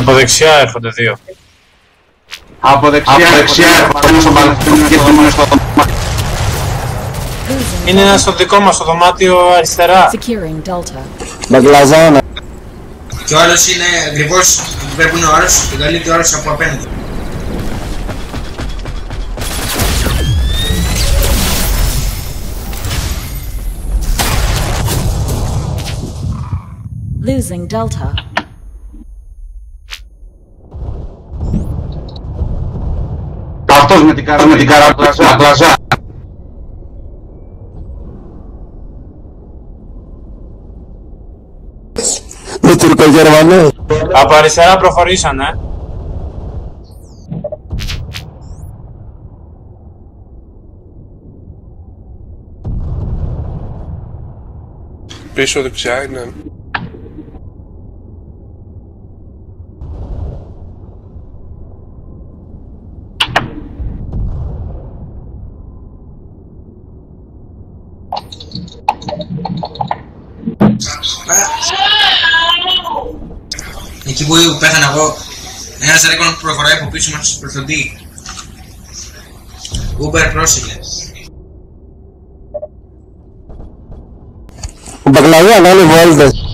Από δεξιά έρχονται δύο. Από δεξιά, από δεξιά έρχονται στο μπαλκόνι και στο στο Είναι ένα στο δικό μας στο δωμάτιο αριστερά. Securing Delta. Μπαγκλαζάνα. Και ο άλλος είναι ακριβώς πρέπει να είναι ο άλλος και καλύπτει ο άλλος από απέναντι. Losing Delta. Αυτός με την καρά, με την καρά πλαζά, πλαζά. Με τουρκογερμανό. Από αριστερά προχωρήσανε. Πίσω δεξιά είναι. Εκεί που πέθανα εγώ, ένας ρέκον προχωράει από πίσω μας προς τον τι. Uber πρόσεχε. Ο Μπαγκλαζάν κάνει βόλτες.